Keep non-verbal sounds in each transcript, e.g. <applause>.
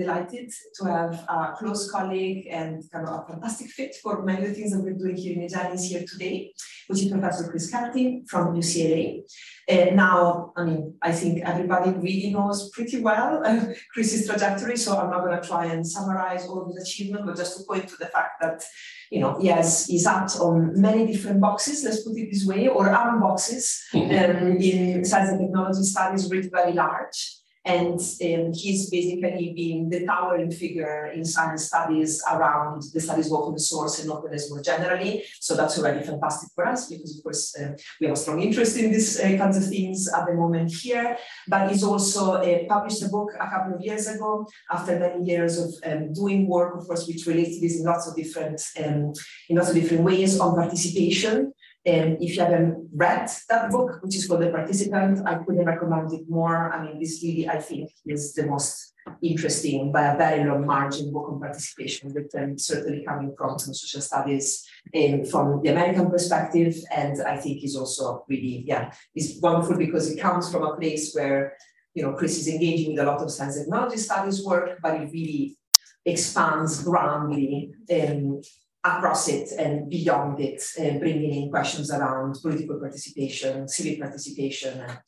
delighted to have a close colleague and kind of a fantastic fit for many of the things that we're doing here in Egenis here today, which is Professor Chris Kelty from UCLA. And now, I mean, I think everybody really knows pretty well uh, Chris's trajectory, so I'm not going to try and summarize all of his achievements, but just to point to the fact that, you know, yes, he's out on many different boxes, let's put it this way, or arm boxes um, in science and technology studies really very large. And um, he's basically been the towering figure in science studies around the studies of open source and openness more generally. So that's already fantastic for us because, of course, uh, we have a strong interest in these uh, kinds of things at the moment here. But he's also uh, published a book a couple of years ago after many years of um, doing work, of course, which relates to this in lots of different um, in lots of different ways on participation. And if you haven't read that book, which is called The Participant, I couldn't recommend it more. I mean, this really, I think, is the most interesting by a very long margin book on participation, written certainly coming from some social studies and from the American perspective. And I think is also really, yeah, is wonderful because it comes from a place where, you know, Chris is engaging with a lot of science and technology studies work, but it really expands grandly um, across it and beyond it, uh, bringing in questions around political participation, civic participation, and,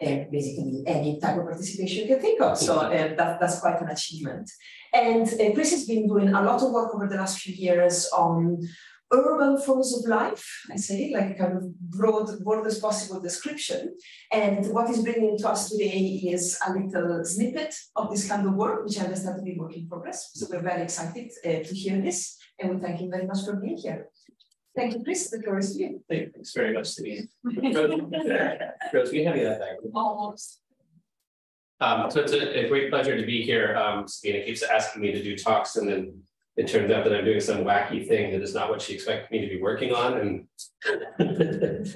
and basically any type of participation you can think of. So uh, that, that's quite an achievement. And uh, Chris has been doing a lot of work over the last few years on urban forms of life, I say, like a kind of broad, broadest possible description. And what is bringing to us today is a little snippet of this kind of work, which I understand to be work in progress. So we're very excited uh, to hear this, and we thank you very much for being here. Thank you, Chris. The floor is you. Thanks very much, Steve. Rose, we have you that back. Almost. Um, so it's a, a, great pleasure to be here. Um, Sabina keeps asking me to do talks and then it turns out that I'm doing some wacky thing that is not what she expected me to be working on. And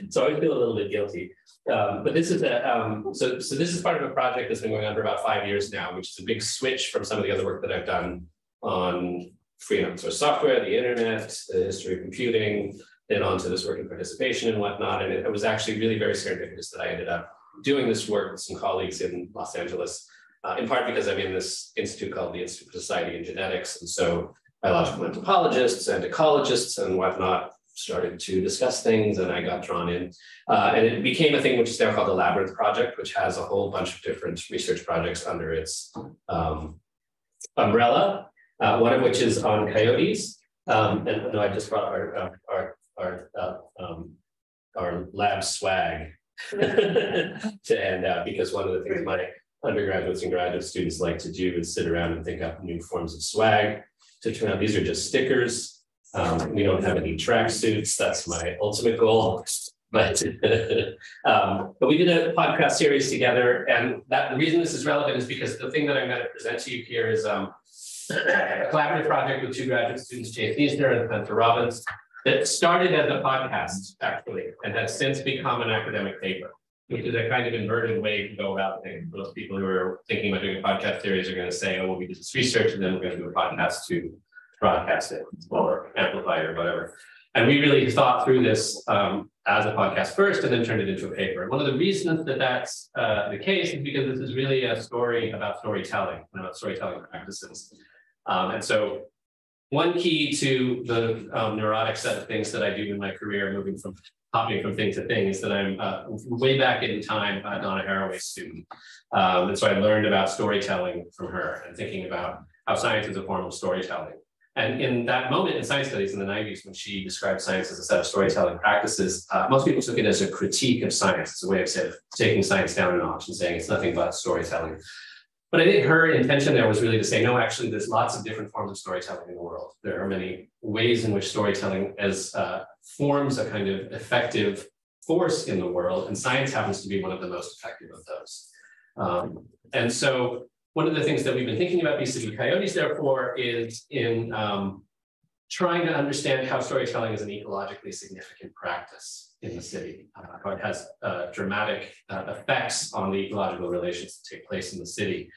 <laughs> so I feel a little bit guilty. Um, but this is a, um, so, so this is part of a project that's been going on for about five years now, which is a big switch from some of the other work that I've done on free and open source software, the internet, the history of computing, then onto this work in participation and whatnot. And it, it was actually really very serendipitous that I ended up doing this work with some colleagues in Los Angeles, uh, in part because I'm in this institute called the Institute for Society and Genetics. And so biological anthropologists and ecologists and whatnot started to discuss things and I got drawn in. Uh, and it became a thing which is now called the Labyrinth Project, which has a whole bunch of different research projects under its um, umbrella, uh, one of which is on coyotes. Um, and no, I just brought our, uh, our, our, uh, um, our lab swag <laughs> to hand out because one of the things my undergraduates and graduate students like to do is sit around and think up new forms of swag to turn out these are just stickers. Um, we don't have any track suits. That's my ultimate goal. <laughs> But <laughs> um, but we did a podcast series together, and that the reason this is relevant is because the thing that I'm going to present to you here is um, a collaborative project with two graduate students, Chase Niesner and Spencer Robins, that started as a podcast actually, and has since become an academic paper which is a kind of inverted way to go about things. Most people who are thinking about doing a podcast series are going to say, oh, well, we did this research and then we're going to do a podcast to broadcast it or amplify it or whatever. And we really thought through this um, as a podcast first and then turned it into a paper. And one of the reasons that that's uh, the case is because this is really a story about storytelling and about storytelling practices. Um, and so one key to the um, neurotic set of things that I do in my career, moving from hopping from thing to thing, is that I'm uh, way back in time a Donna Haraway student. Um, and so I learned about storytelling from her and thinking about how science is a form of storytelling. And in that moment in science studies in the 90s, when she described science as a set of storytelling practices, uh, most people took it as a critique of science. It's a way of, say, taking science down a notch and saying it's nothing but storytelling. But I think her intention there was really to say, no, actually, there's lots of different forms of storytelling in the world. There are many ways in which storytelling as uh, forms a kind of effective force in the world, and science happens to be one of the most effective of those. Um, and so one of the things that we've been thinking about BCG Coyotes, therefore, is in um, trying to understand how storytelling is an ecologically significant practice in the city, uh, how it has uh, dramatic uh, effects on the ecological relations that take place in the city,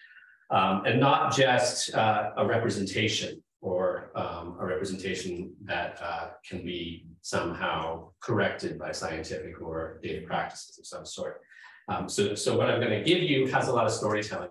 um, and not just uh, a representation or um, a representation that uh, can be somehow corrected by scientific or data practices of some sort. Um, so, so what I'm going to give you has a lot of storytelling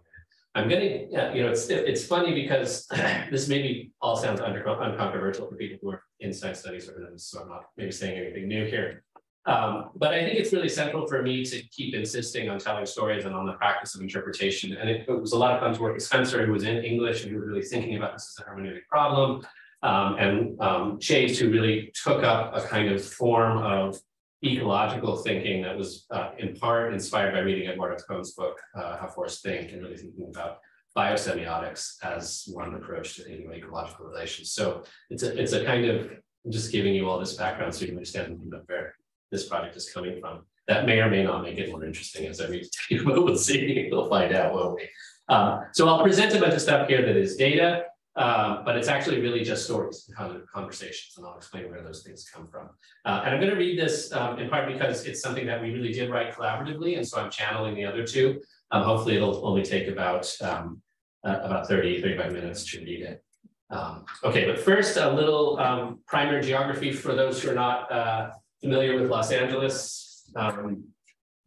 I'm getting, yeah, you know, it's it's funny because <clears throat> this maybe all sounds under, uncontroversial for people who are inside studies or so I'm not maybe saying anything new here. Um, but I think it's really central for me to keep insisting on telling stories and on the practice of interpretation. And it, it was a lot of fun to work with Spencer, who was in English and who was really thinking about this as a hermeneutic problem, um, and um, Chase, who really took up a kind of form of ecological thinking that was uh, in part inspired by reading Eduardo Kohn's book, uh, How Forests Think, and really thinking about biosemiotics as one approach to thinking about ecological relations. So it's a, it's a kind of, just giving you all this background so you can understand where this project is coming from. That may or may not make it more interesting as I read to you, but we'll see, we'll find out, won't we? Uh, so I'll present a bunch of stuff here that is data, um, but it's actually really just stories and conversations, and I'll explain where those things come from. Uh, and I'm going to read this um, in part because it's something that we really did write collaboratively, and so I'm channeling the other two. Um, hopefully, it'll only take about um, uh, about 30, 35 minutes to read it. Um, okay, but first, a little um, primer geography for those who are not uh, familiar with Los Angeles.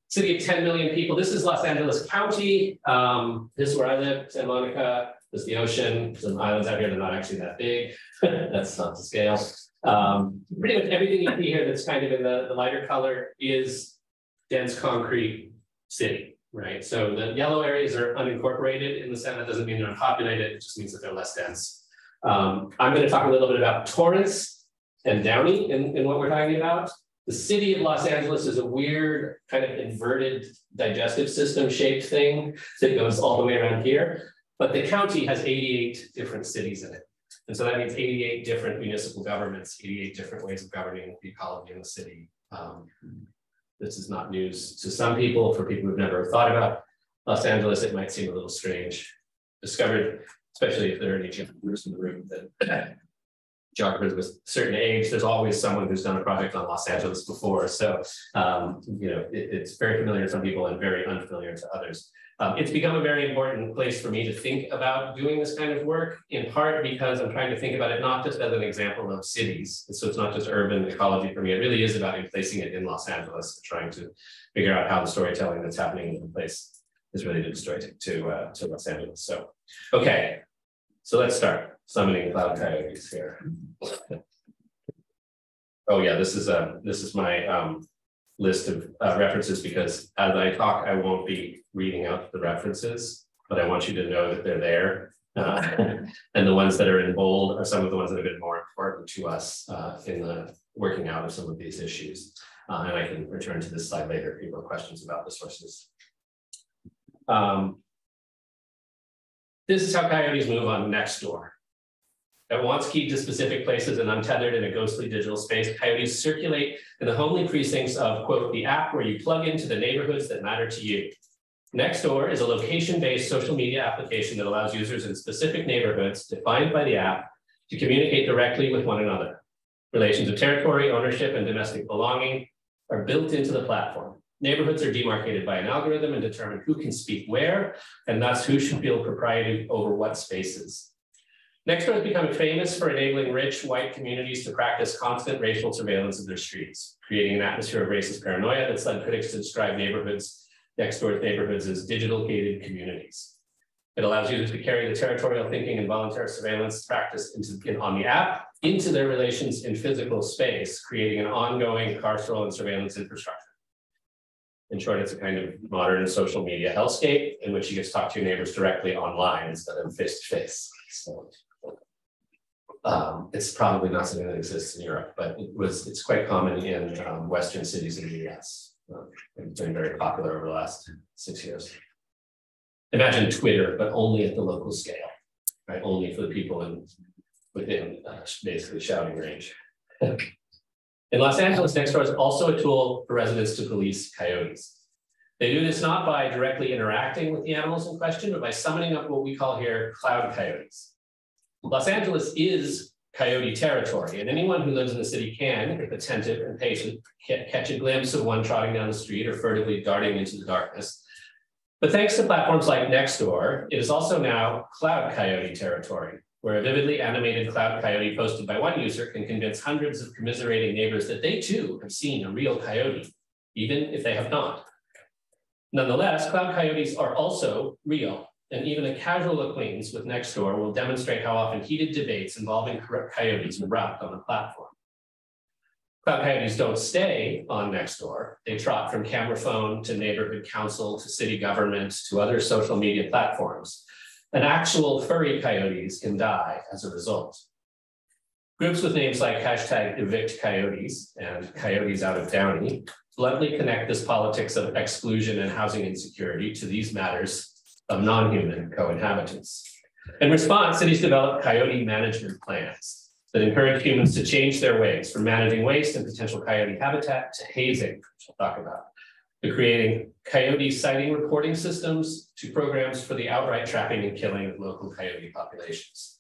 city of 10 million people. This is Los Angeles County. this is where I live, Santa Monica. There's the ocean, some islands out here that are not actually that big. <laughs> that's not to scale. Um, pretty much everything you see here that's kind of in the, the lighter color is dense concrete city, right? So the yellow areas are unincorporated in the sense that doesn't mean they're unpopulated, it just means that they're less dense. Um, I'm going to talk a little bit about Torrance and Downey in, in what we're talking about. The city of Los Angeles is a weird kind of inverted digestive system shaped thing that goes all the way around here. But the county has 88 different cities in it. And so that means 88 different municipal governments, 88 different ways of governing the ecology in the city. Um, this is not news to some people. For people who've never thought about Los Angeles, it might seem a little strange. Discovered, especially if there are any geographers in the room, that <clears throat> geographers with a certain age, there's always someone who's done a project on Los Angeles before. So, um, you know, it, it's very familiar to some people and very unfamiliar to others. Um, it's become a very important place for me to think about doing this kind of work, in part because I'm trying to think about it not just as an example of cities. So it's not just urban ecology for me. It really is about placing it in Los Angeles, trying to figure out how the storytelling that's happening in the place is really to to, uh, to Los Angeles. So, okay, so let's start summoning cloud coyotes here. <laughs> oh yeah, this is a um, this is my um, list of uh, references because as I talk, I won't be reading out the references, but I want you to know that they're there. Uh, <laughs> and the ones that are in bold are some of the ones that have been more important to us uh, in the working out of some of these issues. Uh, and I can return to this slide later if people have questions about the sources. Um, this is how coyotes move on Nextdoor. At once keyed to specific places and untethered in a ghostly digital space, coyotes circulate in the homely precincts of, quote, the app where you plug into the neighborhoods that matter to you. Nextdoor is a location-based social media application that allows users in specific neighborhoods defined by the app to communicate directly with one another. Relations of territory, ownership, and domestic belonging are built into the platform. Neighborhoods are demarcated by an algorithm and determine who can speak where, and thus who should feel propriety over what spaces. Nextdoor has become famous for enabling rich white communities to practice constant racial surveillance of their streets, creating an atmosphere of racist paranoia that's led critics to describe neighborhoods, Nextdoor's neighborhoods as digital gated communities. It allows users to carry the territorial thinking and voluntary surveillance practice into, in, on the app into their relations in physical space, creating an ongoing carceral and surveillance infrastructure. In short, it's a kind of modern social media hellscape in which you get to talk to your neighbors directly online instead of face to face. Um, it's probably not something that exists in Europe, but it was it's quite common in um, Western cities in the US. It's been very popular over the last six years. Imagine Twitter, but only at the local scale, right? Only for the people in within uh, basically shouting range. in Los Angeles, Nextdoor is also a tool for residents to police coyotes. They do this not by directly interacting with the animals in question, but by summoning up what we call here cloud coyotes. Los Angeles is coyote territory, and anyone who lives in the city can, if attentive and patient, catch a glimpse of one trotting down the street or furtively darting into the darkness. But thanks to platforms like Nextdoor, it is also now cloud coyote territory, where a vividly animated cloud coyote posted by one user can convince hundreds of commiserating neighbors that they too have seen a real coyote, even if they have not. Nonetheless, cloud coyotes are also real and even a casual acquaintance with Nextdoor will demonstrate how often heated debates involving coyotes erupt on the platform. Cloud coyotes don't stay on Nextdoor. They trot from camera phone to neighborhood council to city government to other social media platforms. And actual furry coyotes can die as a result. Groups with names like hashtag evict coyotes and coyotes out of Downey bluntly connect this politics of exclusion and housing insecurity to these matters of non-human co-inhabitants. In response, cities develop coyote management plans that encourage humans to change their ways from managing waste and potential coyote habitat to hazing, which we'll talk about, to creating coyote sighting reporting systems to programs for the outright trapping and killing of local coyote populations.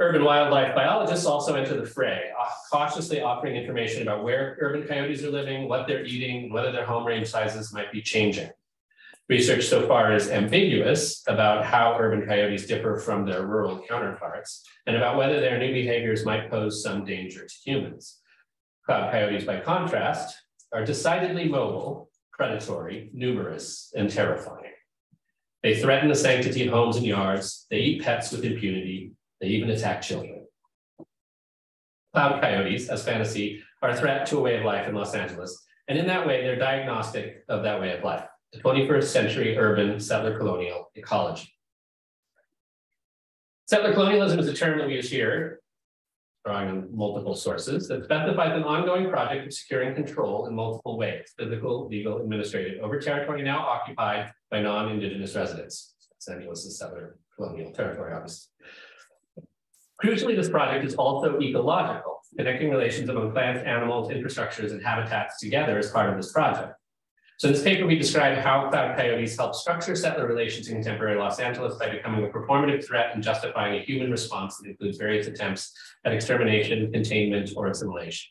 Urban wildlife biologists also enter the fray, cautiously offering information about where urban coyotes are living, what they're eating, whether their home range sizes might be changing. Research so far is ambiguous about how urban coyotes differ from their rural counterparts and about whether their new behaviors might pose some danger to humans. Cloud coyotes, by contrast, are decidedly mobile, predatory, numerous, and terrifying. They threaten the sanctity of homes and yards. They eat pets with impunity. They even attack children. Cloud coyotes, as fantasy, are a threat to a way of life in Los Angeles. And in that way, they're diagnostic of that way of life the 21st century urban settler colonial ecology. Settler colonialism is a term that we use here, drawing on multiple sources, that specifies an ongoing project of securing control in multiple ways, physical, legal, administrative, over territory now occupied by non-Indigenous residents. San is settler colonial territory, obviously. Crucially, this project is also ecological, connecting relations among plants, animals, infrastructures, and habitats together as part of this project. So this paper, we describe how cloud coyotes help structure settler relations in contemporary Los Angeles by becoming a performative threat and justifying a human response that includes various attempts at extermination, containment, or assimilation.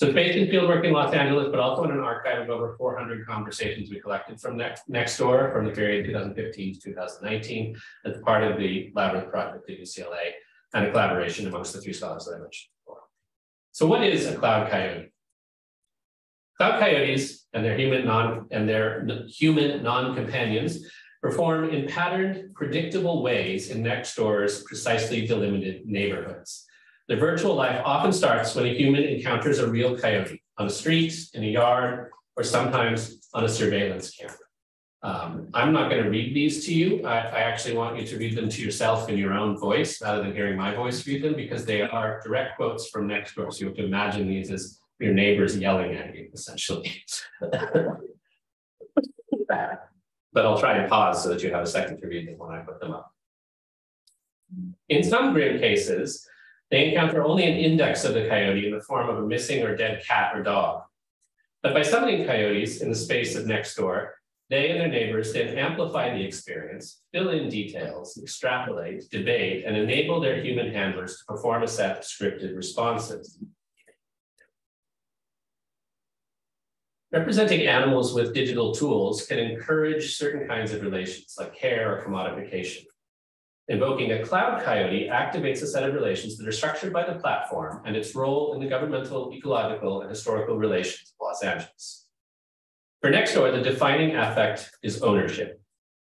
So it's based in fieldwork in Los Angeles, but also in an archive of over 400 conversations we collected from next, door from the period 2015 to 2019 as part of the Labyrinth project at UCLA and a collaboration amongst the three scholars that I mentioned before. So what is a cloud coyote? Cloud coyotes and their human non and their human non-companions perform in patterned, predictable ways in Nextdoor's precisely delimited neighborhoods. Their virtual life often starts when a human encounters a real coyote on a street, in a yard, or sometimes on a surveillance camera. Um, I'm not going to read these to you. I, I, actually want you to read them to yourself in your own voice rather than hearing my voice read them because they are direct quotes from Nextdoor. So you have to imagine these as your neighbors yelling at you, essentially. <laughs> but I'll try to pause so that you have a second to read them when I put them up. In some grim cases, they encounter only an index of the coyote in the form of a missing or dead cat or dog. But by summoning coyotes in the space of next door, they and their neighbors then amplify the experience, fill in details, extrapolate, debate, and enable their human handlers to perform a set of scripted responses. Representing animals with digital tools can encourage certain kinds of relations like care or commodification. Invoking a cloud coyote activates a set of relations that are structured by the platform and its role in the governmental, ecological, and historical relations of Los Angeles. For Nextdoor, the defining affect is ownership.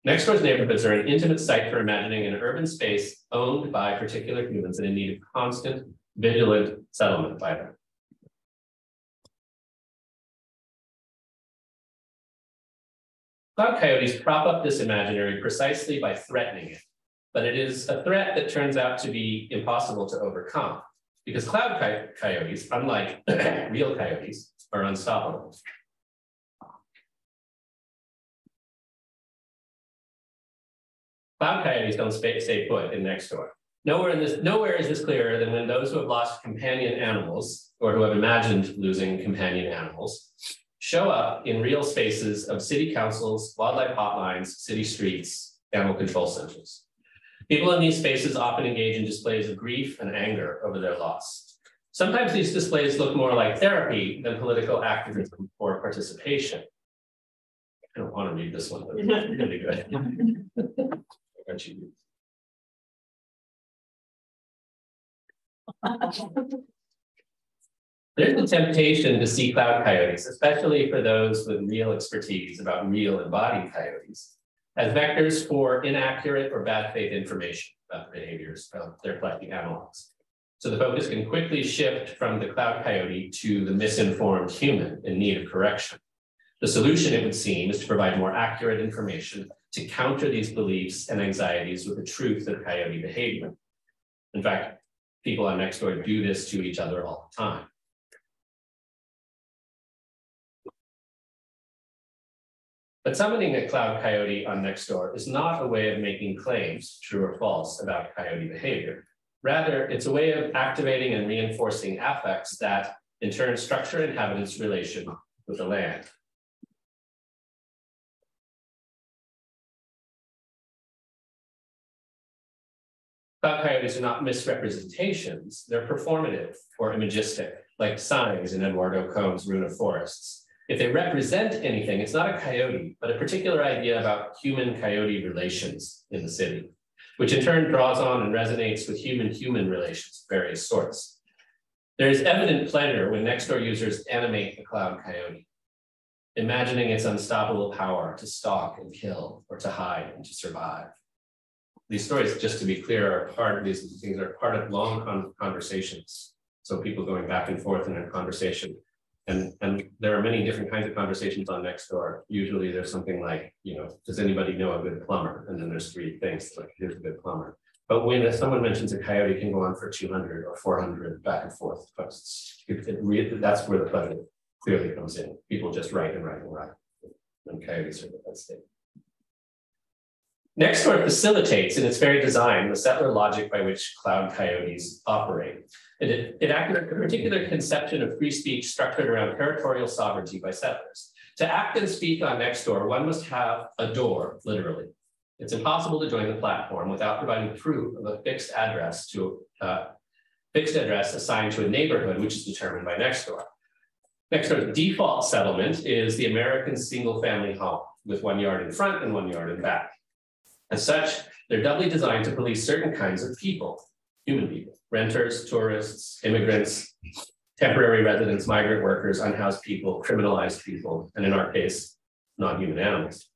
Nextdoor's neighborhoods are an intimate site for imagining an urban space owned by particular humans and in need of constant, vigilant settlement by them. Cloud coyotes prop up this imaginary precisely by threatening it, but it is a threat that turns out to be impossible to overcome because cloud coyotes, unlike <clears throat> real coyotes, are unstoppable. Cloud coyotes don't stay put in Nextdoor. Nowhere in this, nowhere is this clearer than when those who have lost companion animals or who have imagined losing companion animals show up in real spaces of city councils, wildlife hotlines, city streets, animal control centers. People in these spaces often engage in displays of grief and anger over their loss. Sometimes these displays look more like therapy than political activism or participation. I don't want to read this one, but it's really good. <laughs> Aren't you? <laughs> There's a temptation to see cloud coyotes, especially for those with real expertise about real embodied coyotes, as vectors for inaccurate or bad faith information about the behaviors of their collecting analogs. So the focus can quickly shift from the cloud coyote to the misinformed human in need of correction. The solution, it would seem, is to provide more accurate information to counter these beliefs and anxieties with the truth of coyote behavior. In fact, people on Nextdoor do this to each other all the time. But summoning a cloud coyote on Nextdoor is not a way of making claims, true or false, about coyote behavior. Rather, it's a way of activating and reinforcing affects that in turn structure inhabitants' relation with the land. Cloud coyotes are not misrepresentations, they're performative or imagistic, like signs in Eduardo Kohn's Rune of Forests. If they represent anything, it's not a coyote, but a particular idea about human coyote relations in the city, which in turn draws on and resonates with human human relations of various sorts. There is evident pleasure when Nextdoor users animate the cloud coyote, imagining its unstoppable power to stalk and kill or to hide and to survive these stories, just to be clear, are part of these things are part of long con conversations. So people going back and forth in a conversation. And, and there are many different kinds of conversations on Nextdoor. Usually there's something like, you know, does anybody know a good plumber? And then there's three things like, here's a good plumber. But when someone mentions a coyote, can go on for 200 or 400 back and forth it that's where the pleasure clearly comes in. People just write and write and write. And coyotes are the best state. Nextdoor facilitates in its very design the settler logic by which cloud coyotes operate. It, it activates a particular conception of free speech structured around territorial sovereignty by settlers. To act and speak on Nextdoor, one must have a door, literally. It's impossible to join the platform without providing proof of a fixed address to uh, fixed address assigned to a neighborhood, which is determined by Nextdoor. Nextdoor's default settlement is the American single family home with one yard in front and one yard in back. As such, they're doubly designed to police certain kinds of people, human people, renters, tourists, immigrants, temporary residents, migrant workers, unhoused people, criminalized people, and in our case, non-human animals.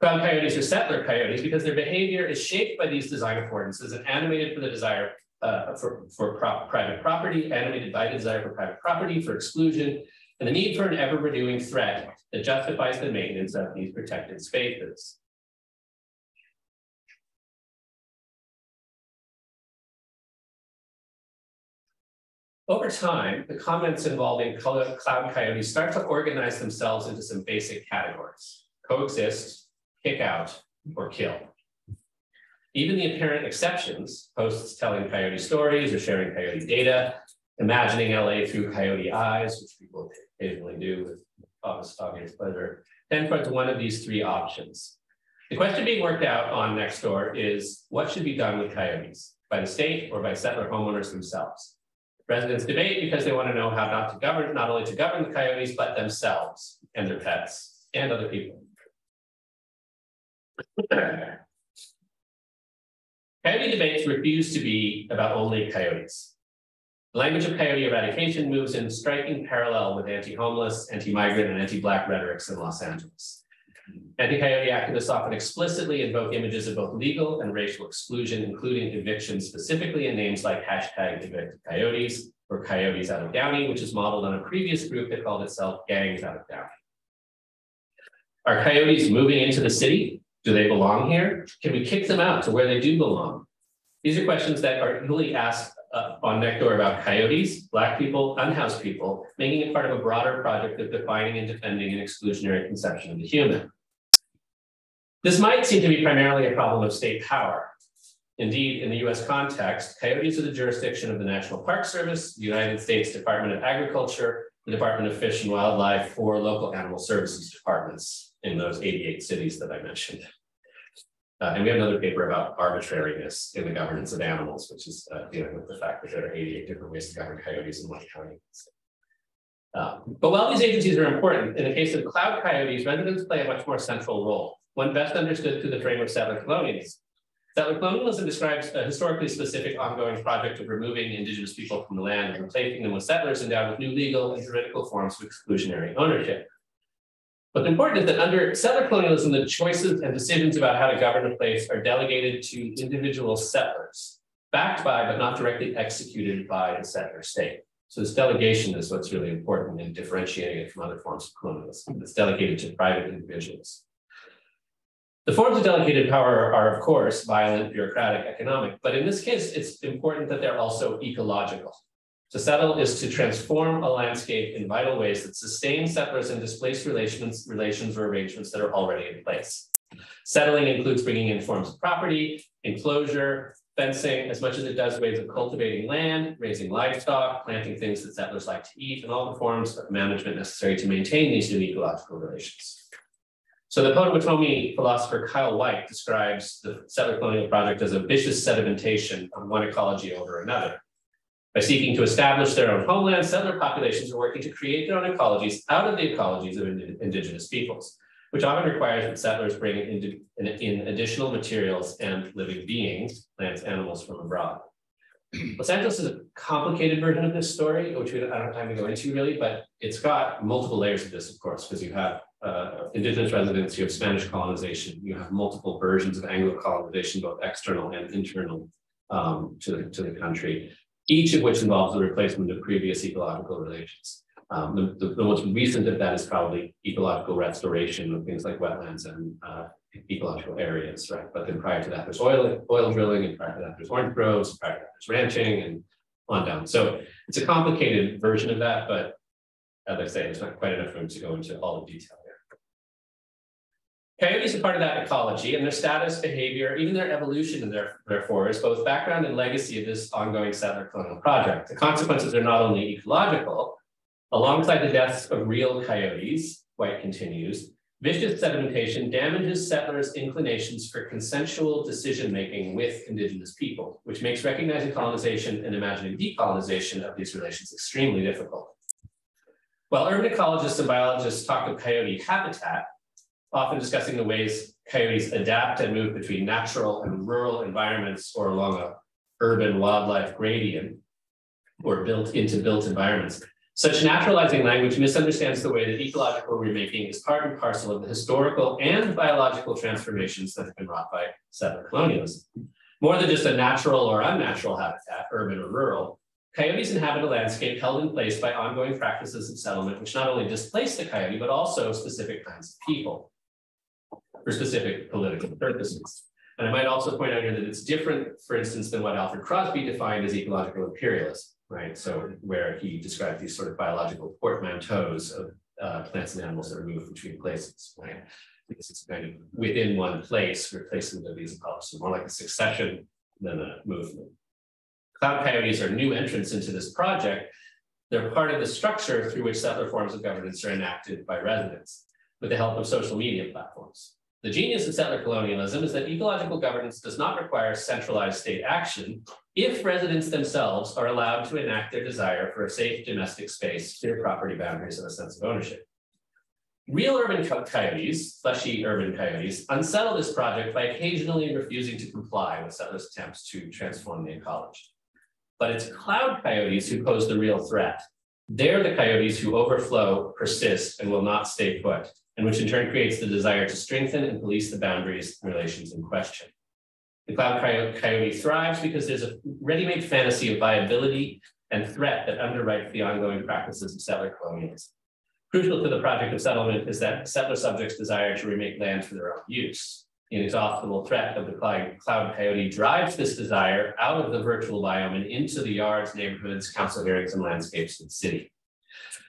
Cloud coyotes are settler coyotes because their behavior is shaped by these design affordances and animated for the desire uh, for, for private property, animated by the desire for private property, for exclusion, and the need for an ever-renewing threat that justifies the maintenance of these protected spaces. Over time, the comments involving cloud coyotes start to organize themselves into some basic categories. Coexist, kick out, or kill. Even the apparent exceptions, posts telling coyote stories or sharing coyote data, imagining LA through coyote eyes, which people occasionally do with obvious, obvious pleasure, tend towards one of these three options. The question being worked out on Nextdoor is what should be done with coyotes by the state or by settler homeowners themselves? Residents debate because they want to know how not to govern, not only to govern the coyotes, but themselves and their pets and other people. <clears throat> Coyote debates refuse to be about only coyotes. The language of coyote eradication moves in striking parallel with anti-homeless, anti-migrant, and anti-black rhetorics in Los Angeles. Anti-coyote activists often explicitly invoke images of both legal and racial exclusion, including eviction specifically in names like hashtag evict coyotes or coyotes out of Downey, which is modeled on a previous group that called itself gangs out of Downey. Are coyotes moving into the city? Do they belong here? Can we kick them out to where they do belong? These are questions that are usually asked uh, on Nextdoor about coyotes, Black people, unhoused people, making it part of a broader project of defining and defending an exclusionary conception of the human. This might seem to be primarily a problem of state power. Indeed, in the US context, coyotes are the jurisdiction of the National Park Service, the United States Department of Agriculture, the Department of Fish and Wildlife, or local animal services departments in those 88 cities that I mentioned. Uh, and we have another paper about arbitrariness in the governance of animals, which is uh, dealing with the fact that there are 88 different ways to govern coyotes in one county. Uh, but while these agencies are important, in the case of cloud coyotes, residents play a much more central role, one best understood through the frame of settler colonialism. Settler colonialism describes a historically specific ongoing project of removing indigenous people from the land and replacing them with settlers endowed with new legal and juridical forms of exclusionary ownership. What's important is that under settler colonialism, the choices and decisions about how to govern a place are delegated to individual settlers, backed by but not directly executed by the settler state. So this delegation is what's really important in differentiating it from other forms of colonialism. It's delegated to private individuals. The forms of delegated power are, of course, violent, bureaucratic, economic, but in this case, it's important that they're also ecological. To settle is to transform a landscape in vital ways that sustain settlers and displaced relations, relations or arrangements that are already in place. Settling includes bringing in forms of property, enclosure, fencing, as much as it does ways of cultivating land, raising livestock, planting things that settlers like to eat, and all the forms of management necessary to maintain these new ecological relations. So the Potawatomi philosopher Kyle Whyte describes the settler colonial project as a vicious sedimentation of one ecology over another. By seeking to establish their own homeland, settler populations are working to create their own ecologies out of the ecologies of indigenous peoples which often requires that settlers bring in, in, in additional materials and living beings, plants, animals from abroad. <clears throat> Los Angeles is a complicated version of this story, which we I don't have time to go into really, but it's got multiple layers of this, of course, because you have uh, indigenous residents, you have Spanish colonization, you have multiple versions of Anglo colonization, both external and internal um, to, the, to the country, each of which involves the replacement of previous ecological relations. Um, the, the, the, most recent of that is probably ecological restoration of things like wetlands and uh, ecological areas, right? But then prior to that, there's oil, oil drilling, and prior to that, there's orange groves, prior to that, there's ranching, and on down. So it's a complicated version of that, but as I say, there's not quite enough room to go into all the detail. Coyotes are part of that ecology, and their status, behavior, even their evolution, and their, therefore, is both background and legacy of this ongoing settler colonial project. The consequences are not only ecological, Alongside the deaths of real coyotes, Whyte continues, vicious sedimentation damages settlers' inclinations for consensual decision-making with indigenous people, which makes recognizing colonization and imagining decolonization of these relations extremely difficult. While urban ecologists and biologists talk of coyote habitat, often discussing the ways coyotes adapt and move between natural and rural environments or along a urban wildlife gradient or built into built environments. Such naturalizing language misunderstands the way that ecological remaking is part and parcel of the historical and biological transformations that have been wrought by settler colonialism. More than just a natural or unnatural habitat, urban or rural, coyotes inhabit a landscape held in place by ongoing practices of settlement, which not only displace the coyote, but also specific kinds of people for specific political purposes. And I might also point out here that it's different, for instance, than what Alfred Crosby defined as ecological imperialism right? So where he described these sort of biological portmanteaus of uh, plants and animals that are moved between places, right? Because it's kind of within one place, replacement of these ecologies, so more like a succession than a movement. Cloud coyotes are new entrants into this project. They're part of the structure through which settler forms of governance are enacted by residents with the help of social media platforms. The genius of settler colonialism is that ecological governance does not require centralized state action if residents themselves are allowed to enact their desire for a safe domestic space, clear property boundaries, and a sense of ownership. Real urban coyotes, fleshy urban coyotes, unsettle this project by occasionally refusing to comply with settlers' attempts to transform the ecology. But it's cloud coyotes who pose the real threat. They're the coyotes who overflow, persist, and will not stay put and which in turn creates the desire to strengthen and police the boundaries and relations in question. The cloud coyote thrives because there's a ready-made fantasy of viability and threat that underwrites the ongoing practices of settler colonialism. Crucial to the project of settlement is that settler subjects desire to remake land for their own use. The inexhaustible threat of the cloud coyote drives this desire out of the virtual biome and into the yards, neighborhoods, council hearings, and landscapes of the city.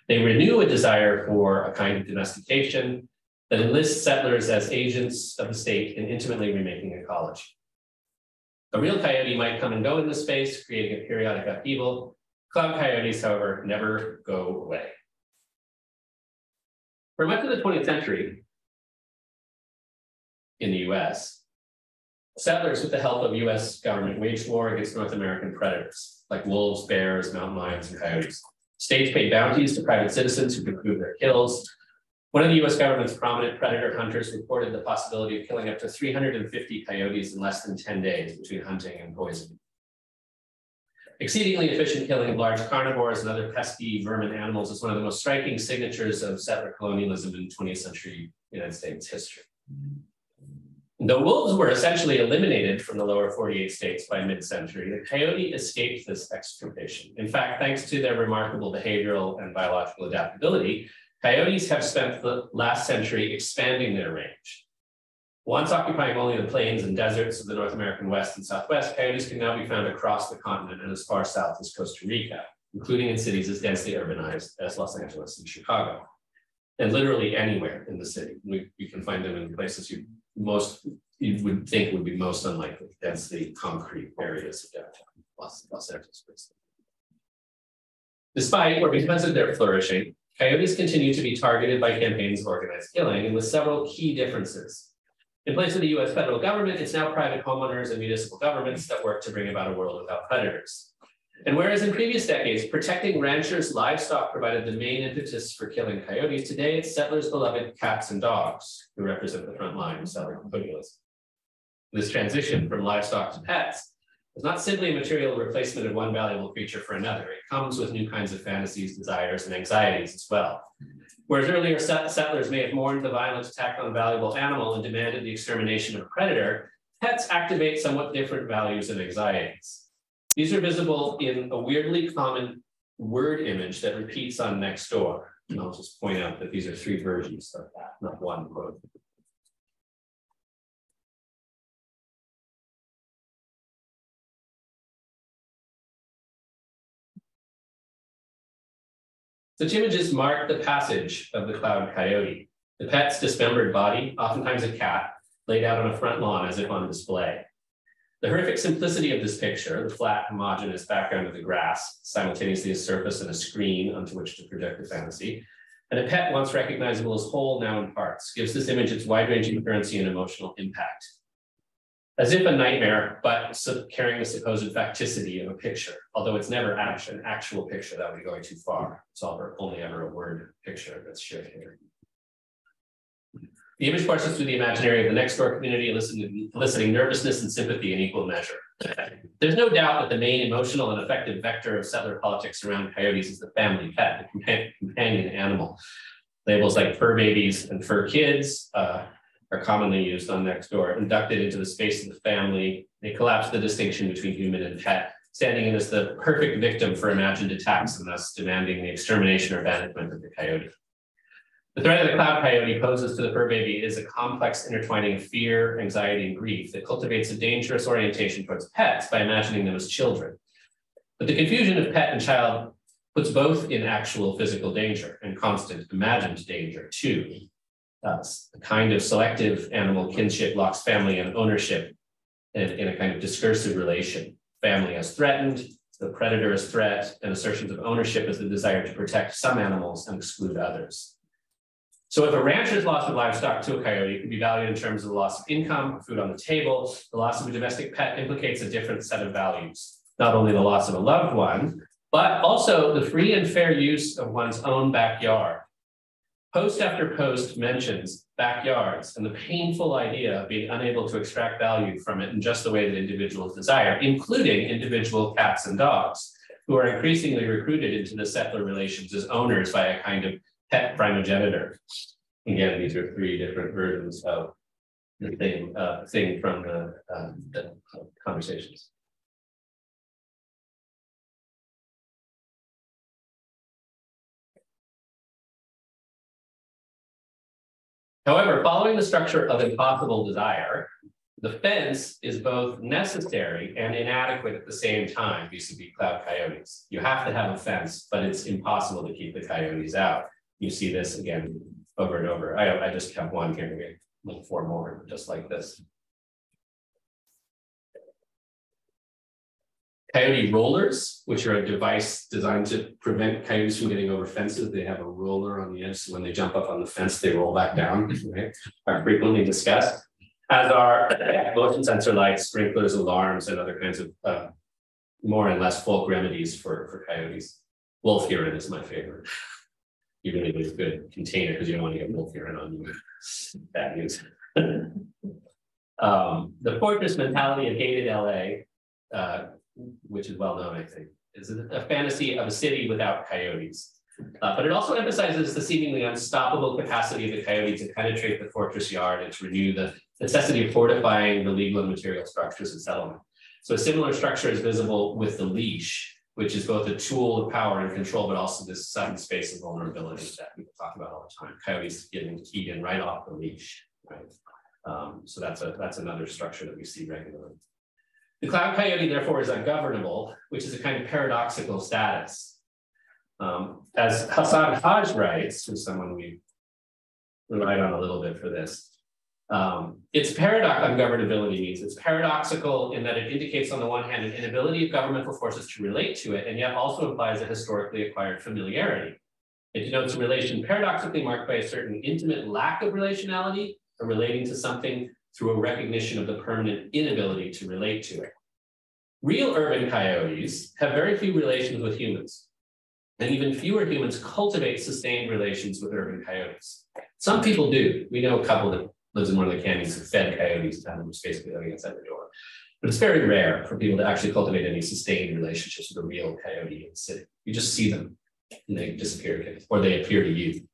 They renew a desire for a kind of domestication that enlists settlers as agents of the state in intimately remaking ecology. A real coyote might come and go in this space, creating a periodic upheaval. Cloud coyotes, however, never go away. For much of the 20th century in the US, settlers with the help of US government waged war against North American predators like wolves, bears, mountain lions, and coyotes. States pay bounties to private citizens who can prove their kills. One of the US government's prominent predator hunters reported the possibility of killing up to 350 coyotes in less than 10 days between hunting and poisoning. Exceedingly efficient killing of large carnivores and other pesky vermin animals is one of the most striking signatures of settler colonialism in 20th century United States history. Though wolves were essentially eliminated from the lower 48 states by mid-century, the coyote escaped this extirpation. In fact, thanks to their remarkable behavioral and biological adaptability, coyotes have spent the last century expanding their range. Once occupying only the plains and deserts of the North American West and Southwest, coyotes can now be found across the continent and as far south as Costa Rica, including in cities as densely urbanized as Los Angeles and Chicago. And literally anywhere in the city. We, you can find them in places you most you would think would be most unlikely, That's the concrete areas of downtown Los, Los Angeles. Despite or because of their flourishing, coyotes continue to be targeted by campaigns of organized killing and with several key differences. In place of the US federal government, it's now private homeowners and municipal governments that work to bring about a world without predators. And whereas in previous decades, protecting ranchers' livestock provided the main impetus for killing coyotes, today it's settlers' beloved cats and dogs who represent the front line of settler colonialism. This transition from livestock to pets is not simply a material replacement of one valuable creature for another. It comes with new kinds of fantasies, desires, and anxieties as well. Whereas earlier settlers may have mourned the violent attack on a valuable animal and demanded the extermination of a predator, pets activate somewhat different values and anxieties. These are visible in a weirdly common word image that repeats on next door. And I'll just point out that these are three versions of that, not one quote. Such images mark the passage of the cloud coyote, the pet's dismembered body, oftentimes a cat, laid out on a front lawn as if on display. The horrific simplicity of this picture, the flat, homogeneous background of the grass, simultaneously a surface and a screen onto which to project the fantasy, and a pet once recognizable as whole, now in parts, gives this image its wide-ranging currency and emotional impact. As if a nightmare, but carrying the supposed facticity of a picture, although it's never an actual picture, that would be going too far. It's all, only ever a word picture that's shared here. The image courses through the imaginary of the next door community, eliciting, eliciting nervousness and sympathy in equal measure. There's no doubt that the main emotional and effective vector of settler politics around coyotes is the family pet, the companion animal. Labels like fur babies and fur kids uh, are commonly used on next door, inducted into the space of the family. They collapse the distinction between human and pet, standing in as the perfect victim for imagined attacks and thus demanding the extermination or banishment of the coyote. The threat of the cloud coyote poses to the fur baby is a complex intertwining of fear, anxiety, and grief that cultivates a dangerous orientation towards pets by imagining them as children. But the confusion of pet and child puts both in actual physical danger and constant imagined danger too. Thus, a kind of selective animal kinship locks family and ownership in, in a kind of discursive relation. Family as threatened, the predator as threat, and assertions of ownership as the desire to protect some animals and exclude others. So if a rancher's loss of livestock to a coyote can be valued in terms of the loss of income, food on the table, the loss of a domestic pet implicates a different set of values. Not only the loss of a loved one, but also the free and fair use of one's own backyard. Post after post mentions backyards and the painful idea of being unable to extract value from it in just the way that individuals desire, including individual cats and dogs, who are increasingly recruited into the settler relations as owners by a kind of pet primogenitor. Again, these are three different versions of the same uh, thing from the, uh, the conversations. However, following the structure of impossible desire, the fence is both necessary and inadequate at the same time vis-a-vis -vis cloud coyotes. You have to have a fence, but it's impossible to keep the coyotes out you see this again over and over. I, I just have one here. Look for more just like this. Coyote rollers, which are a device designed to prevent coyotes from getting over fences. They have a roller on the edge, so when they jump up on the fence, they roll back down, <laughs> right? Are frequently discussed, as are motion sensor lights, sprinklers, alarms, and other kinds of uh, more and less folk remedies for, for coyotes. Wolf urine is my favorite even if it's a good container because you don't want to get wolf urine on you. Bad news. <laughs> um, the fortress mentality of gated LA uh, which is well known, I think, is a fantasy of a city without coyotes. Uh, but it also emphasizes the seemingly unstoppable capacity of the coyote to penetrate the fortress yard and to renew the necessity of fortifying the legal and material structures of settlement. So a similar structure is visible with the leash, which is both a tool of power and control, but also this sudden space of vulnerability that people talk about all the time. Coyotes getting keyed in right off the leash, right? Um, so that's a that's another structure that we see regularly. The cloud coyote, therefore, is ungovernable, which is a kind of paradoxical status. Um, as Ghassan Hage writes, who's someone we relied on a little bit for this, um, its paradox ungovernability means it's paradoxical in that it indicates, on the one hand, an inability of governmental forces to relate to it, and yet also implies a historically acquired familiarity. It denotes a relation paradoxically marked by a certain intimate lack of relationality, or relating to something through a recognition of the permanent inability to relate to it. Real urban coyotes have very few relations with humans, and even fewer humans cultivate sustained relations with urban coyotes. Some people do. We know a couple that lives in one of the canyons who fed coyotes and them basically living outside the door. But it's very rare for people to actually cultivate any sustained relationships with a real coyote in the city. You just see them and they disappear, again, or they appear to you,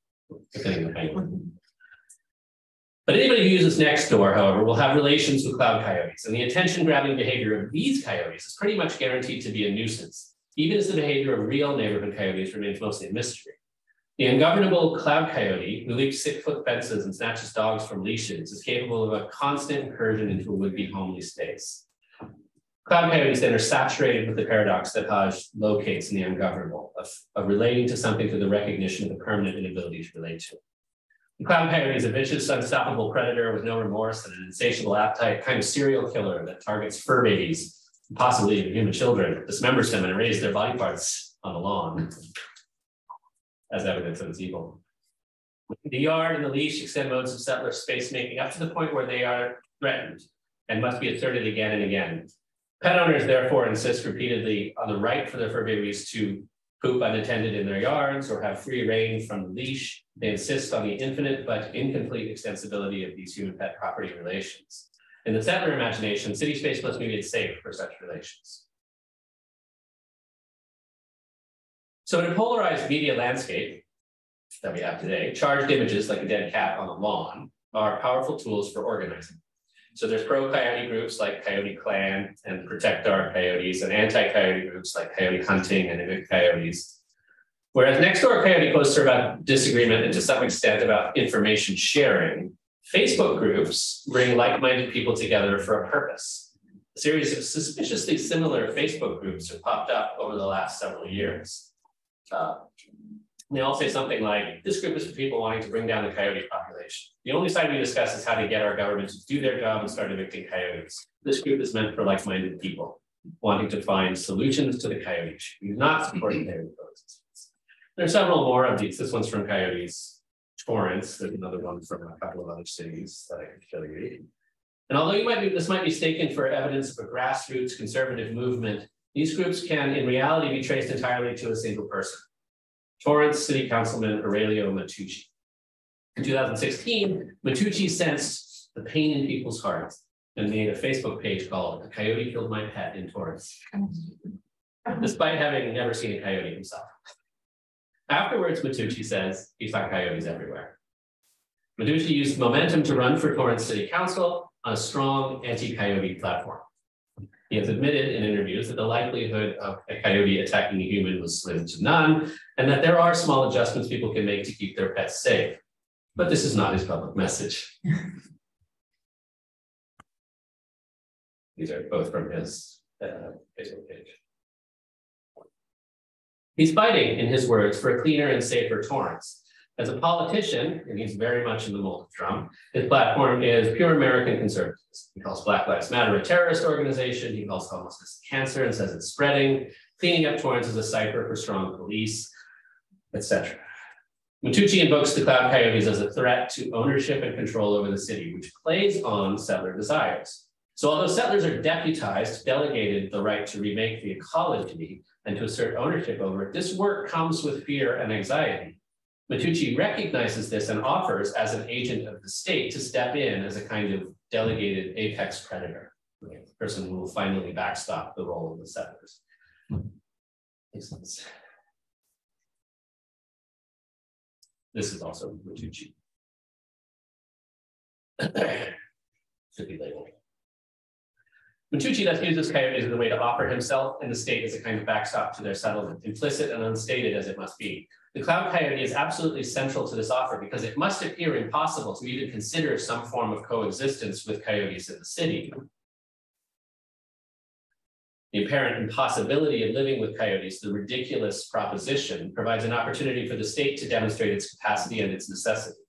depending on how you but anybody who uses Nextdoor, however, will have relations with cloud coyotes, and the attention grabbing behavior of these coyotes is pretty much guaranteed to be a nuisance, even as the behavior of real neighborhood coyotes remains mostly a mystery. The ungovernable cloud coyote, who leaps six foot fences and snatches dogs from leashes, is capable of a constant incursion into a would be homely space. Cloud coyotes then are saturated with the paradox that Hage locates in the ungovernable, of, of relating to something through the recognition of the permanent inability to relate to. The cloud coyote is a vicious, unstoppable predator with no remorse and an insatiable appetite, kind of serial killer that targets fur babies, possibly even human children, dismembers them and erases their body parts on the lawn as evidence of its evil. The yard and the leash extend modes of settler space making up to the point where they are threatened and must be asserted again and again. Pet owners therefore insist repeatedly on the right for their fur babies to poop unattended in their yards or have free reign from the leash. They insist on the infinite but incomplete extensibility of these human pet property relations. In the settler imagination, city space must be made safe for such relations. So in a polarized media landscape that we have today, charged images like a dead cat on a lawn are powerful tools for organizing. So there's pro-coyote groups like Coyote Clan and Protect Our Coyotes and anti-coyote groups like Coyote Hunting and Evict Coyotes. Whereas Nextdoor coyote posts are about disagreement and to some extent about information sharing, Facebook groups bring like-minded people together for a purpose. A series of suspiciously similar Facebook groups have popped up over the last several years. Uh, they all say something like, this group is for people wanting to bring down the coyote population. The only side we discuss is how to get our government to do their job and start evicting coyotes. This group is meant for like-minded people wanting to find solutions to the coyote issue. We do not support coyote coexistence. There are several more of these. This one's from Coyotes Torrance. There's another one from a couple of other cities that I can show you. And although you might be, this might be taken for evidence of a grassroots conservative movement, these groups can in reality be traced entirely to a single person. Torrance City Councilman Aurelio Mattucci. In 2016, Mattucci sensed the pain in people's hearts and made a Facebook page called A Coyote Killed My Pet in Torrance, despite having never seen a coyote himself. Afterwards, Mattucci says he saw coyotes everywhere. Mattucci used momentum to run for Torrance City Council on a strong anti-coyote platform. He has admitted in interviews that the likelihood of a coyote attacking a human was slim to none, and that there are small adjustments people can make to keep their pets safe. But this is not his public message. These are both from his uh, Facebook page. He's fighting, in his words, for a cleaner and safer Torrance. As a politician, and he's very much in the mold of Trump, his platform is pure American conservatism. He calls Black Lives Matter a terrorist organization. He calls homelessness cancer and says it's spreading. Cleaning up Torrance is a cipher for strong police, etc. Mattucci invokes the cloud coyotes as a threat to ownership and control over the city, which plays on settler desires. So although settlers are deputized, delegated the right to remake the ecology and to assert ownership over it, this work comes with fear and anxiety. Mattucci recognizes this and offers as an agent of the state to step in as a kind of delegated apex predator. the person who will finally backstop the role of the settlers. Makes sense. This is also Mattucci. <clears throat> Should be labeled. Mattucci thus uses coyotes as a way to offer himself and the state as a kind of backstop to their settlement, implicit and unstated as it must be. The cloud coyote is absolutely central to this offer because it must appear impossible to even consider some form of coexistence with coyotes in the city. The apparent impossibility of living with coyotes, the ridiculous proposition, provides an opportunity for the state to demonstrate its capacity and its necessity.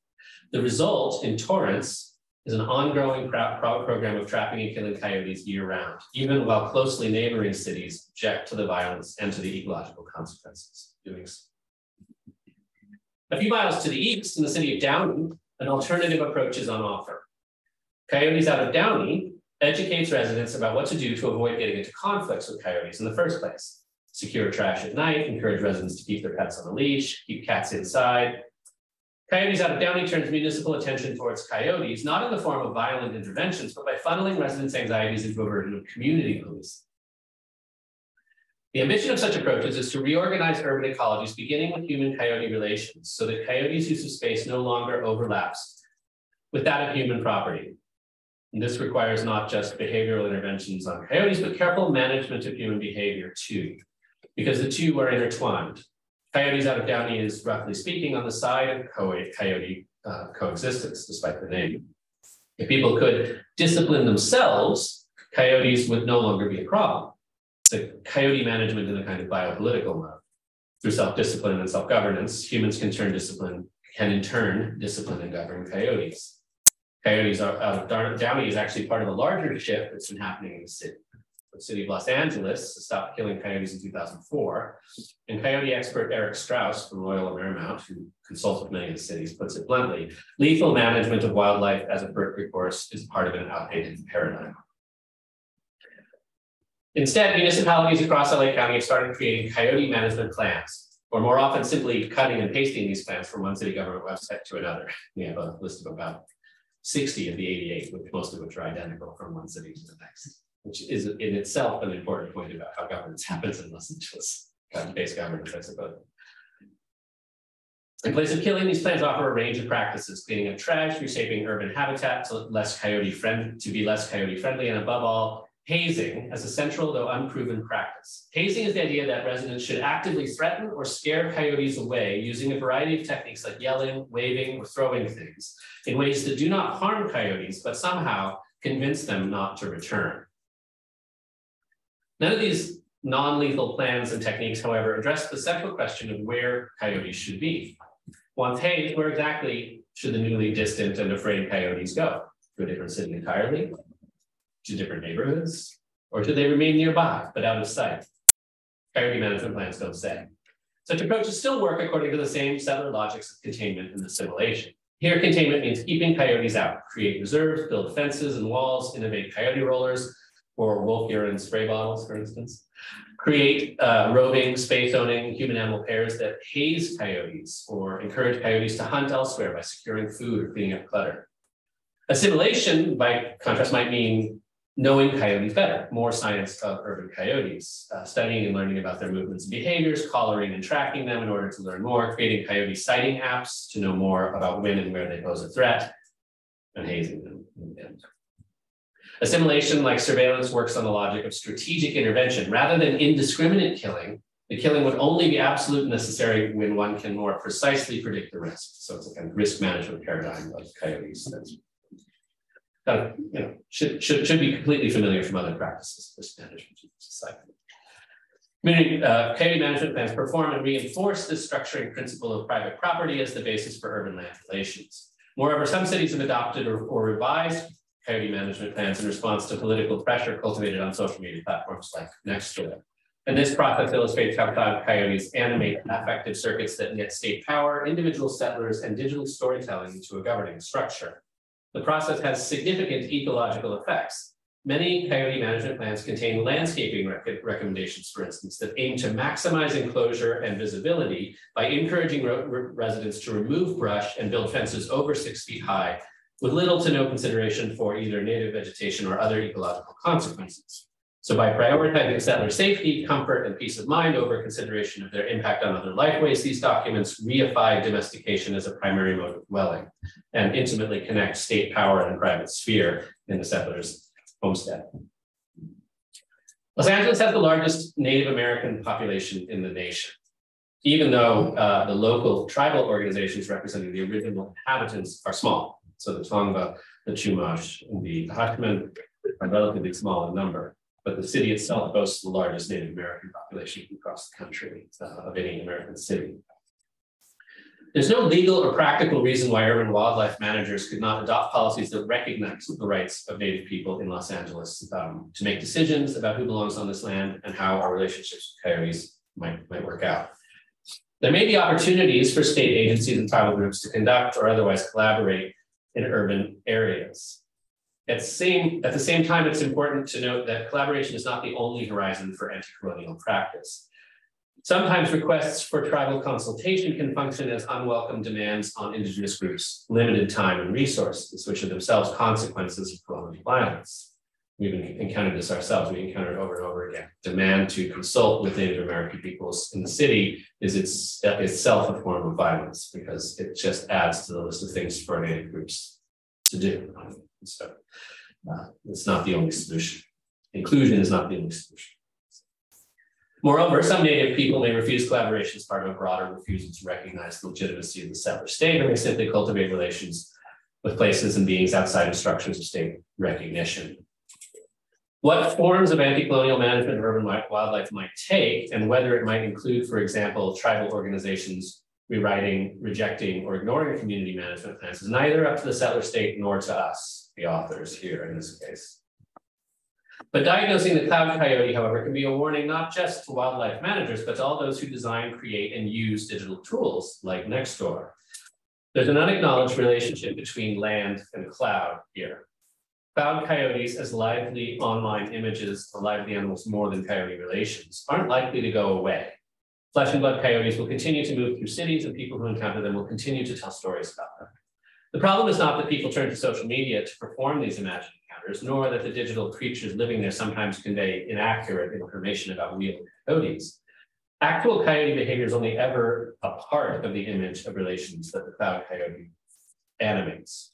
The result in Torrance is an ongoing program of trapping and killing coyotes year round, even while closely neighboring cities object to the violence and to the ecological consequences doing so. A few miles to the east in the city of Downey, an alternative approach is on offer. Coyotes out of Downey educates residents about what to do to avoid getting into conflicts with coyotes in the first place. Secure trash at night, encourage residents to keep their pets on a leash, keep cats inside, Coyotes out of Downey turns municipal attention towards coyotes, not in the form of violent interventions, but by funneling residents' anxieties into a version of community police. The ambition of such approaches is to reorganize urban ecologies, beginning with human-coyote relations, so that coyotes' use of space no longer overlaps with that of human property. And this requires not just behavioral interventions on coyotes, but careful management of human behavior too, because the two are intertwined. Coyotes out of Downey is roughly speaking on the side of coyote uh, coexistence, despite the name. If people could discipline themselves, coyotes would no longer be a problem. A coyote management in a kind of biopolitical mode. Through self-discipline and self-governance, humans can turn discipline, can in turn discipline and govern coyotes. Coyotes are, out of Downey is actually part of a larger shift that's been happening in the city the city of Los Angeles stopped killing coyotes in 2004. And coyote expert Eric Strauss from Loyola Marymount, who consults with many of the cities, puts it bluntly, lethal management of wildlife as a first recourse is part of an outdated paradigm. Instead, municipalities across LA County have started creating coyote management plans, or more often simply cutting and pasting these plans from one city government website to another. We have a list of about 60 of the 88, which most of which are identical from one city to the next which is in itself an important point about how governance happens in Los Angeles, based governance, I suppose. In place of killing, these plans offer a range of practices, cleaning up trash, reshaping urban habitat to less coyote friend to be less coyote friendly, and above all, hazing as a central though unproven practice. Hazing is the idea that residents should actively threaten or scare coyotes away using a variety of techniques like yelling, waving, or throwing things in ways that do not harm coyotes, but somehow convince them not to return. None of these non-lethal plans and techniques, however, address the central question of where coyotes should be. Once hazed, where exactly should the newly distant and afraid coyotes go? To a different city entirely? To different neighborhoods? Or should they remain nearby, but out of sight? Coyote management plans don't say. Such approaches still work according to the same settler logics of containment and assimilation. Here, containment means keeping coyotes out, create reserves, build fences and walls, innovate coyote rollers, or wolf urine spray bottles, for instance. Create uh, roving, space owning human animal pairs that haze coyotes or encourage coyotes to hunt elsewhere by securing food or cleaning up clutter. Assimilation, by contrast, might mean knowing coyotes better, more science of urban coyotes, uh, studying and learning about their movements and behaviors, collaring and tracking them in order to learn more, creating coyote sighting apps to know more about when and where they pose a threat, and hazing them. Assimilation, like surveillance, works on the logic of strategic intervention. Rather than indiscriminate killing, the killing would only be absolute necessary when one can more precisely predict the risk. So it's a kind of risk management paradigm of coyotes that's kind of, you know, should, should, should be completely familiar from other practices of risk management in society. Community uh, coyote management plans perform and reinforce this structuring principle of private property as the basis for urban land relations. Moreover, some cities have adopted or, or revised coyote management plans in response to political pressure cultivated on social media platforms like Nextdoor. And this process illustrates how cloud coyotes animate affective circuits that knit state power, individual settlers, and digital storytelling into a governing structure. The process has significant ecological effects. Many coyote management plans contain landscaping rec recommendations, for instance, that aim to maximize enclosure and visibility by encouraging residents to remove brush and build fences over six feet high with little to no consideration for either native vegetation or other ecological consequences. So by prioritizing settler safety, comfort, and peace of mind over consideration of their impact on other lifeways, these documents reify domestication as a primary mode of dwelling and intimately connect state power and private sphere in the settler's homestead. Los Angeles has the largest Native American population in the nation. Even though uh, the local tribal organizations representing the original inhabitants are small. So the Tongva, the Chumash, and the Hashman are relatively small in number but the city itself boasts the largest Native American population across the country uh, of any American city. There's no legal or practical reason why urban wildlife managers could not adopt policies that recognize the rights of Native people in Los Angeles um, to make decisions about who belongs on this land and how our relationships with coyotes might, might work out. There may be opportunities for state agencies and tribal groups to conduct or otherwise collaborate in urban areas. At the same, at the same time, it's important to note that collaboration is not the only horizon for anti-colonial practice. Sometimes requests for tribal consultation can function as unwelcome demands on indigenous groups, limited time and resources, which are themselves consequences of colonial violence. We've encountered this ourselves, we encounter it over and over again. Demand to consult with Native American peoples in the city is its, itself a form of violence because it just adds to the list of things for Native groups to do. So uh, it's not the only solution. Inclusion is not the only solution. Moreover, some Native people may refuse collaboration as part of a broader refusal to recognize the legitimacy of the settler state, or may simply cultivate relations with places and beings outside of structures of state recognition. What forms of anti-colonial management of urban wildlife might take, and whether it might include, for example, tribal organizations rewriting, rejecting, or ignoring community management plans is neither up to the settler state nor to us the authors here in this case. But diagnosing the cloud coyote, however, can be a warning not just to wildlife managers, but to all those who design, create, and use digital tools like Nextdoor. There's an unacknowledged relationship between land and cloud here. Cloud coyotes as lively online images of lively animals more than coyote relations aren't likely to go away. Flesh and blood coyotes will continue to move through cities and people who encounter them will continue to tell stories about them. The problem is not that people turn to social media to perform these imagined encounters, nor that the digital creatures living there sometimes convey inaccurate information about real coyotes. Actual coyote behavior is only ever a part of the image of relations that the cloud coyote animates.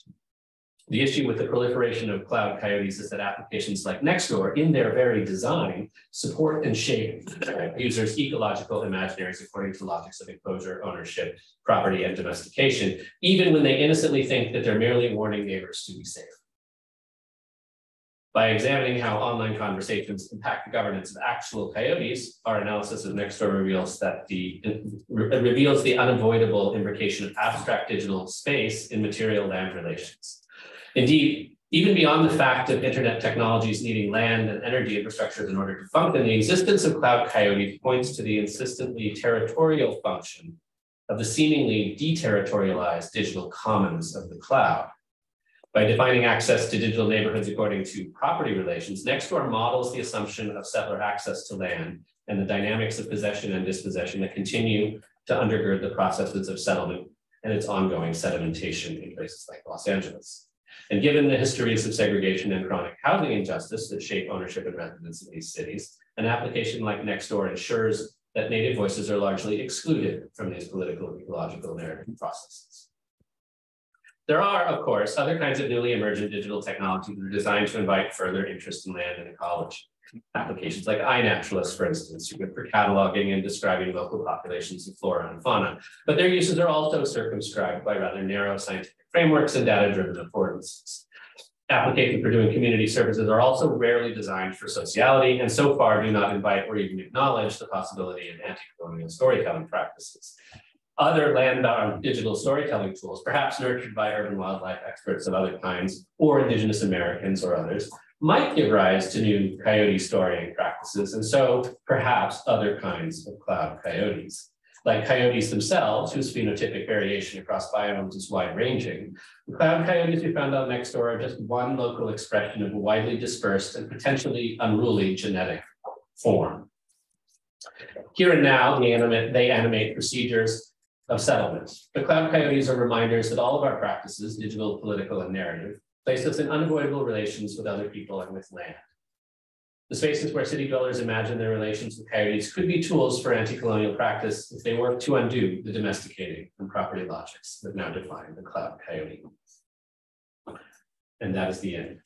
The issue with the proliferation of cloud coyotes is that applications like Nextdoor, in their very design, support and shape users' ecological imaginaries according to logics of enclosure, ownership, property, and domestication, even when they innocently think that they're merely warning neighbors to be safe. By examining how online conversations impact the governance of actual coyotes, our analysis of Nextdoor reveals that the reveals the unavoidable imbrication of abstract digital space in material land relations. Indeed, even beyond the fact of internet technologies needing land and energy infrastructures in order to function, the existence of cloud coyote points to the insistently territorial function of the seemingly deterritorialized digital commons of the cloud. By defining access to digital neighborhoods according to property relations, Nextdoor models the assumption of settler access to land and the dynamics of possession and dispossession that continue to undergird the processes of settlement and its ongoing sedimentation in places like Los Angeles. And given the histories of segregation and chronic housing injustice that shape ownership and residence in these cities, an application like Nextdoor ensures that Native voices are largely excluded from these political and ecological narrative processes. There are, of course, other kinds of newly emergent digital technologies that are designed to invite further interest in land and ecology. Applications like iNaturalist, for instance, are good for cataloging and describing local populations of flora and fauna, but their uses are also circumscribed by rather narrow scientific frameworks and data-driven affordances. Applications for doing community services are also rarely designed for sociality and so far do not invite or even acknowledge the possibility of anti-colonial storytelling practices. Other land-bound digital storytelling tools, perhaps nurtured by urban wildlife experts of other kinds or indigenous Americans or others, might give rise to new coyote storying practices and so perhaps other kinds of cloud coyotes like coyotes themselves, whose phenotypic variation across biomes is wide ranging, the cloud coyotes we found out next door are just one local expression of a widely dispersed and potentially unruly genetic form. Here and now, they animate, they animate procedures of settlement. The cloud coyotes are reminders that all of our practices, digital, political, and narrative, place us in unavoidable relations with other people and with land. The spaces where city dwellers imagine their relations with coyotes could be tools for anti-colonial practice if they work to undo the domesticating and property logics that now define the cloud coyote. And that is the end.